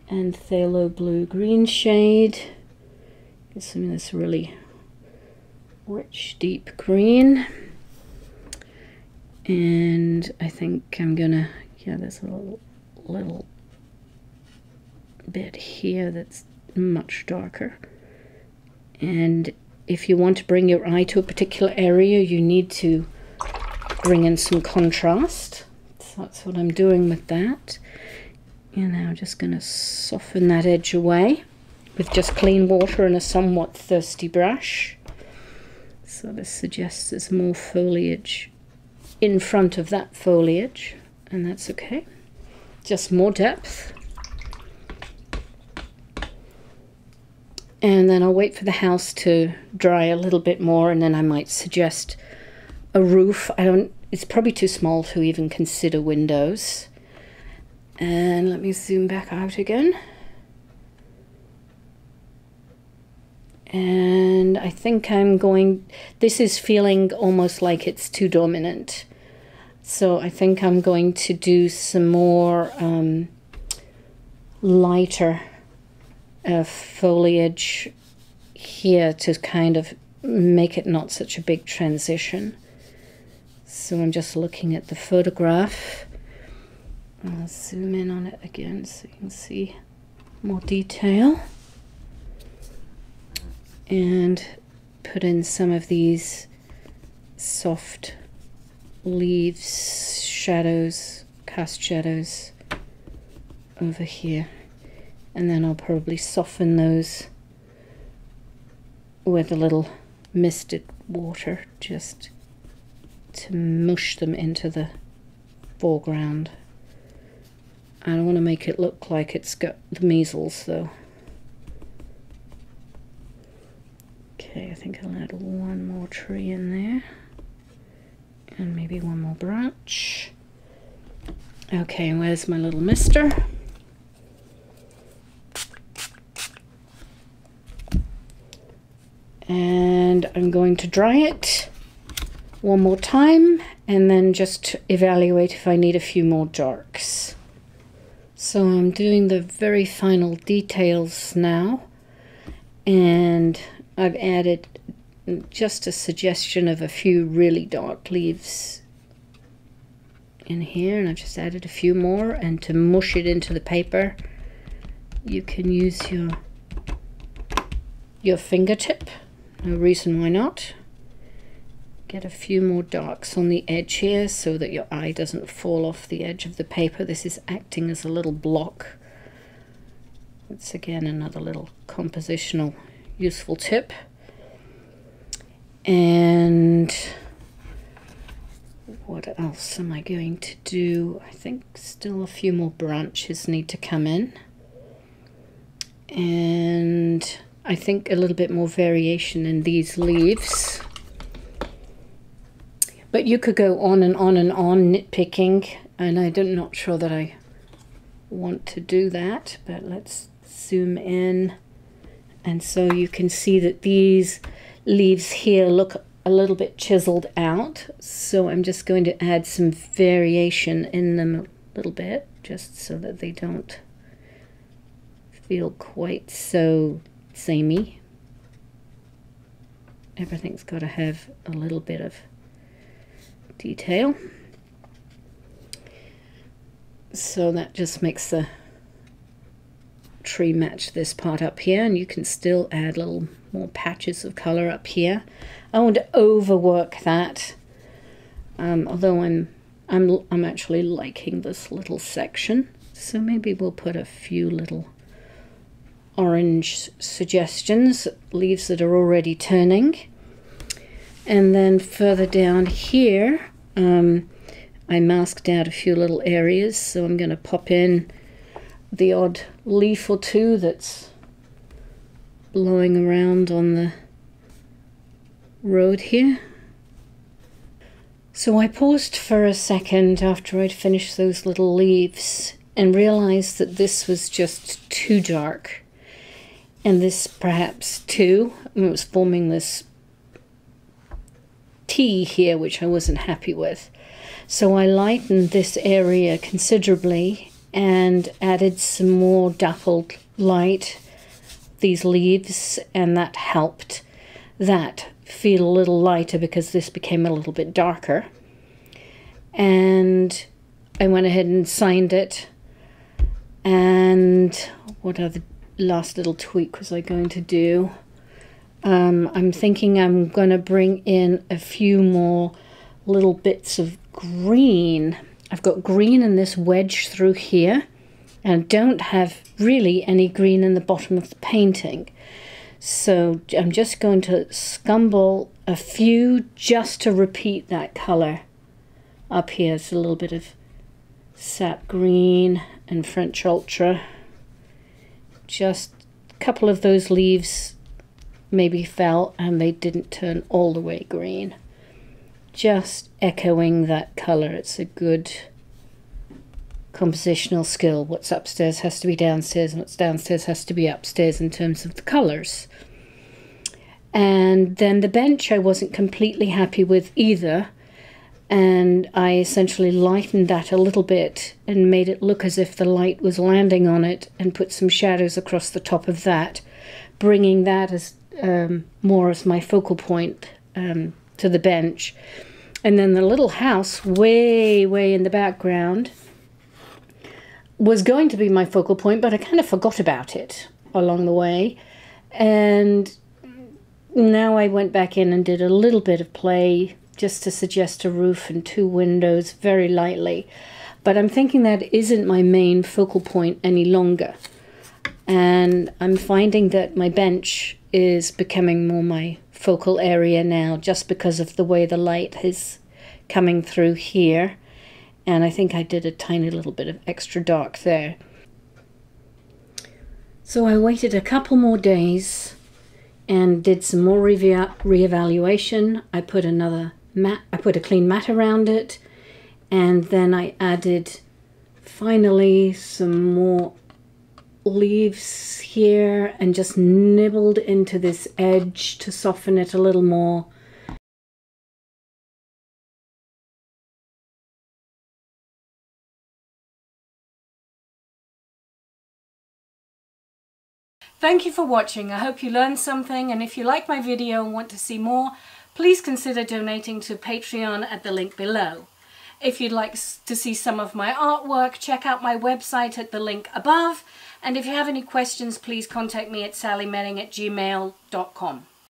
and phthalo blue green shade. Get some of this really rich deep green. And I think I'm gonna, yeah, there's a little, little bit here that's much darker. And if you want to bring your eye to a particular area, you need to bring in some contrast. So that's what I'm doing with that. And now I'm just to soften that edge away with just clean water and a somewhat thirsty brush. So this suggests there's more foliage in front of that foliage, and that's okay. Just more depth. and then I'll wait for the house to dry a little bit more and then I might suggest a roof. I don't it's probably too small to even consider windows. And let me zoom back out again. And I think I'm going, this is feeling almost like it's too dominant. So I think I'm going to do some more um, lighter uh, foliage here to kind of make it not such a big transition. So I'm just looking at the photograph. I'll zoom in on it again so you can see more detail. And put in some of these soft leaves, shadows, cast shadows over here and then I'll probably soften those with a little misted water just to mush them into the foreground. I don't want to make it look like it's got the measles though. Okay, I think I'll add one more tree in there and maybe one more branch. Okay, where's my little mister? and I'm going to dry it one more time and then just evaluate if I need a few more darks. So I'm doing the very final details now and I've added just a suggestion of a few really dark leaves in here and I've just added a few more and to mush it into the paper you can use your your fingertip no reason why not. Get a few more darks on the edge here so that your eye doesn't fall off the edge of the paper. This is acting as a little block. It's again another little compositional useful tip. And what else am I going to do? I think still a few more branches need to come in. And I think a little bit more variation in these leaves. But you could go on and on and on nitpicking, and I'm not sure that I want to do that, but let's zoom in. And so you can see that these leaves here look a little bit chiseled out. So I'm just going to add some variation in them a little bit, just so that they don't feel quite so samey. Everything's got to have a little bit of detail. So that just makes the tree match this part up here and you can still add little more patches of color up here. I want to overwork that um, although I'm I'm I'm actually liking this little section so maybe we'll put a few little orange suggestions, leaves that are already turning. And then further down here, um, I masked out a few little areas, so I'm going to pop in the odd leaf or two that's blowing around on the road here. So I paused for a second after I'd finished those little leaves and realized that this was just too dark. And this perhaps too, it was forming this T here, which I wasn't happy with. So I lightened this area considerably and added some more dappled light, these leaves, and that helped that feel a little lighter because this became a little bit darker. And I went ahead and signed it. And what other last little tweak was I going to do? Um, I'm thinking I'm going to bring in a few more little bits of green. I've got green in this wedge through here and don't have really any green in the bottom of the painting. So I'm just going to scumble a few just to repeat that colour. Up here is a little bit of sap green and French ultra. Just a couple of those leaves maybe fell and they didn't turn all the way green. Just echoing that colour. It's a good compositional skill. What's upstairs has to be downstairs and what's downstairs has to be upstairs in terms of the colours. And then the bench I wasn't completely happy with either. And I essentially lightened that a little bit and made it look as if the light was landing on it and put some shadows across the top of that, bringing that as um, more as my focal point um, to the bench. And then the little house way, way in the background was going to be my focal point, but I kind of forgot about it along the way. And now I went back in and did a little bit of play just to suggest a roof and two windows very lightly. But I'm thinking that isn't my main focal point any longer. And I'm finding that my bench is becoming more my focal area now just because of the way the light is coming through here. And I think I did a tiny little bit of extra dark there. So I waited a couple more days and did some more re-evaluation. I put another mat, I put a clean mat around it, and then I added finally some more leaves here and just nibbled into this edge to soften it a little more. Thank you for watching. I hope you learned something and if you like my video and want to see more, please consider donating to Patreon at the link below. If you'd like to see some of my artwork, check out my website at the link above. And if you have any questions, please contact me at sallymeding at gmail.com.